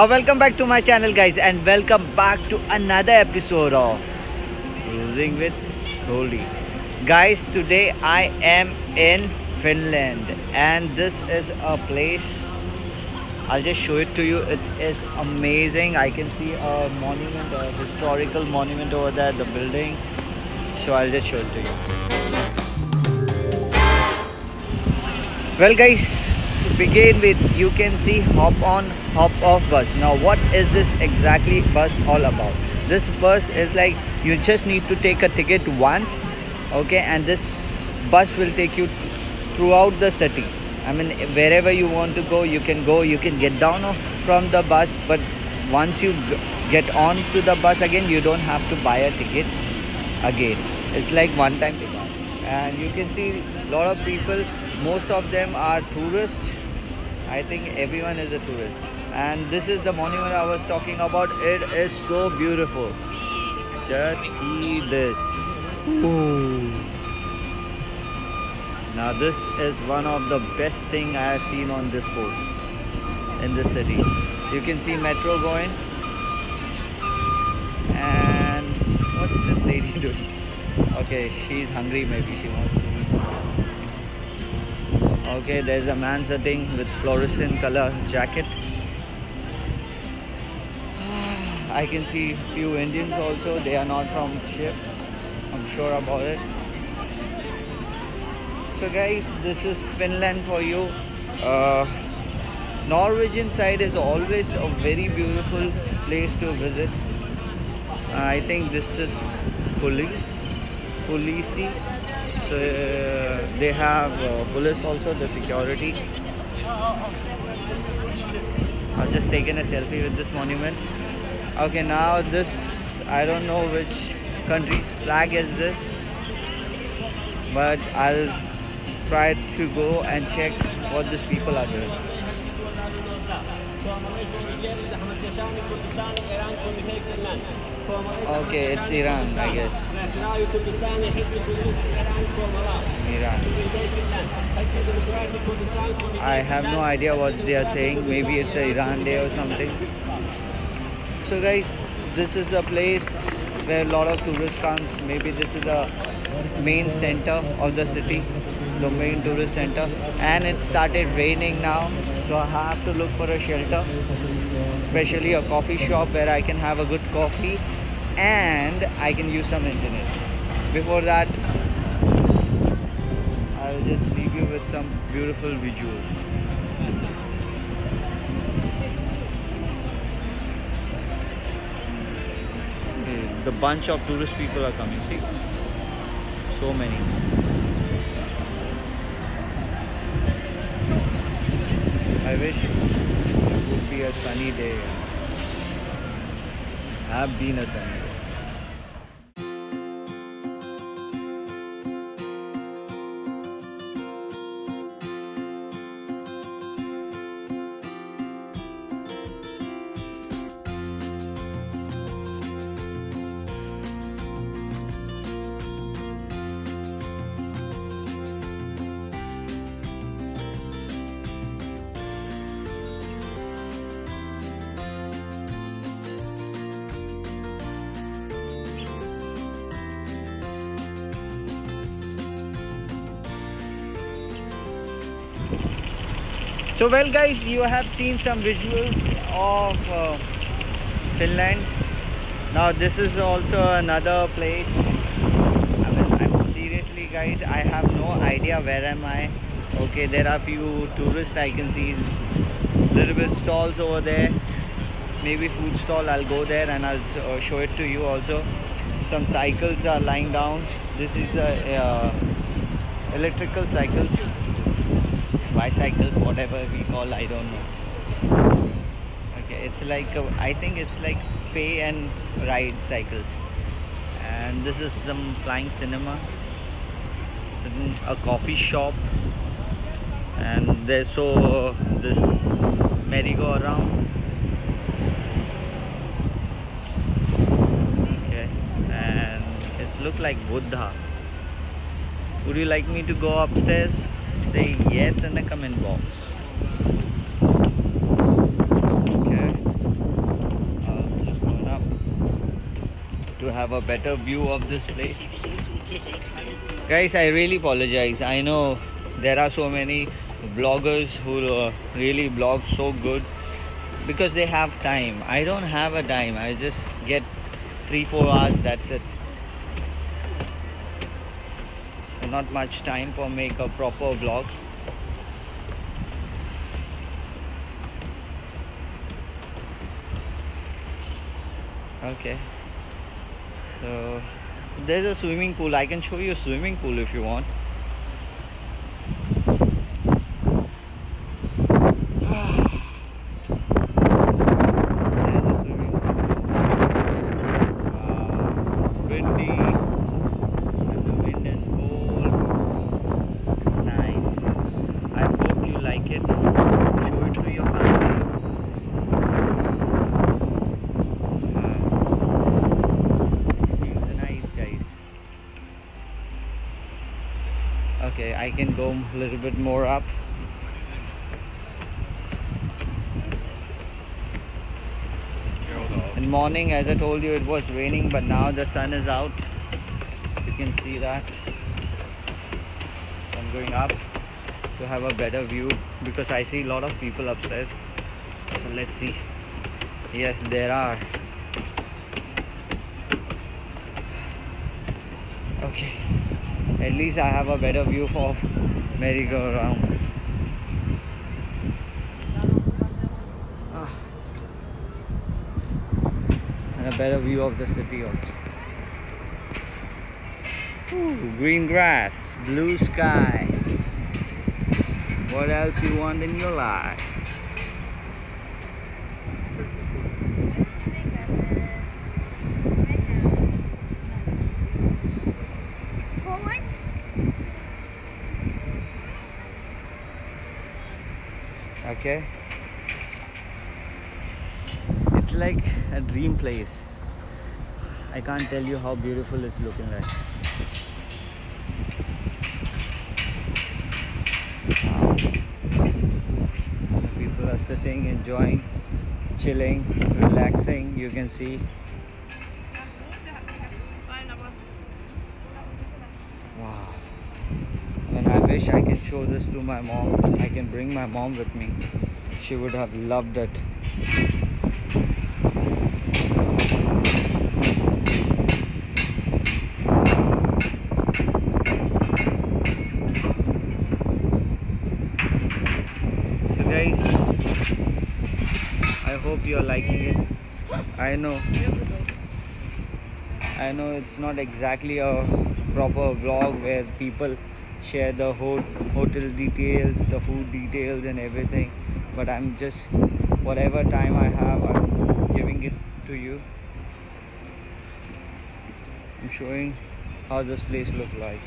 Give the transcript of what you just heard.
Uh, welcome back to my channel guys and welcome back to another episode of Cruising with Goldy. Guys, today I am in Finland and this is a place I'll just show it to you. It is amazing. I can see a monument, a historical monument over there, the building. So I'll just show it to you. Well guys, to begin with, you can see hop on, hop off bus. Now what is this exactly bus all about? This bus is like you just need to take a ticket once, okay, and this bus will take you throughout the city. I mean, wherever you want to go, you can go. You can get down from the bus, but once you get on to the bus again, you don't have to buy a ticket again. It's like one-time ticket, and you can see a lot of people. Most of them are tourists. I think everyone is a tourist, and this is the monument I was talking about. It is so beautiful. Just see this. Ooh. Now this is one of the best thing I have seen on this boat in this city. You can see metro going and what's this lady doing? Okay, she's hungry maybe she wants to eat. Okay, there's a man sitting with fluorescent color jacket. I can see few Indians also. They are not from ship. I'm sure about it. So guys this is finland for you. Uh, norwegian side is always a very beautiful place to visit. I think this is police police so uh, they have uh, police also the security. I've just taken a selfie with this monument okay now this i don't know which country's flag is this but i'll try to go and check what these people are doing. Okay, it's Iran, I guess. Iran. I have no idea what they are saying. Maybe it's a Iran day or something. So guys, this is a place where a lot of tourists comes. Maybe this is the main center of the city the main tourist center. And it started raining now so I have to look for a shelter especially a coffee shop where I can have a good coffee and I can use some internet. Before that I will just leave you with some beautiful visuals the bunch of tourist people are coming see so many I wish it would be a sunny day. I have been a sunny day. So well guys, you have seen some visuals of uh, Finland. Now this is also another place. I mean, I'm seriously guys, I have no idea where am I. Okay, there are few tourists I can see. Little bit stalls over there. Maybe food stall. I'll go there and I'll uh, show it to you also. Some cycles are lying down. This is the uh, electrical cycles bicycles whatever we call i don't know. Okay it's like a, I think it's like pay and ride cycles. And this is some flying cinema a coffee shop. And there's so this merry-go-round okay and it's look like buddha. Would you like me to go upstairs say yes in the comment box. Okay. Just up to have a better view of this place. Guys, I really apologize. I know there are so many bloggers who uh, really blog so good because they have time. I don't have a time. I just get 3-4 hours, that's it. Not much time for make a proper vlog. Okay. So there's a swimming pool. I can show you a swimming pool if you want. I can go a little bit more up. In morning, as I told you, it was raining, but now the sun is out. You can see that. I'm going up to have a better view because I see a lot of people upstairs. So let's see. Yes, there are. Okay. At least I have a better view of merry-go-round. Ah. And a better view of the city also. Ooh, green grass, blue sky. What else you want in your life? Okay. It's like a dream place. I can't tell you how beautiful it's looking like. People are sitting, enjoying, chilling, relaxing. You can see. I wish I can show this to my mom. I can bring my mom with me. She would have loved it. So guys, I hope you are liking it. I know I know it's not exactly a proper vlog where people share the hotel details, the food details, and everything. But I'm just whatever time I have, I'm giving it to you. I'm showing how this place look like.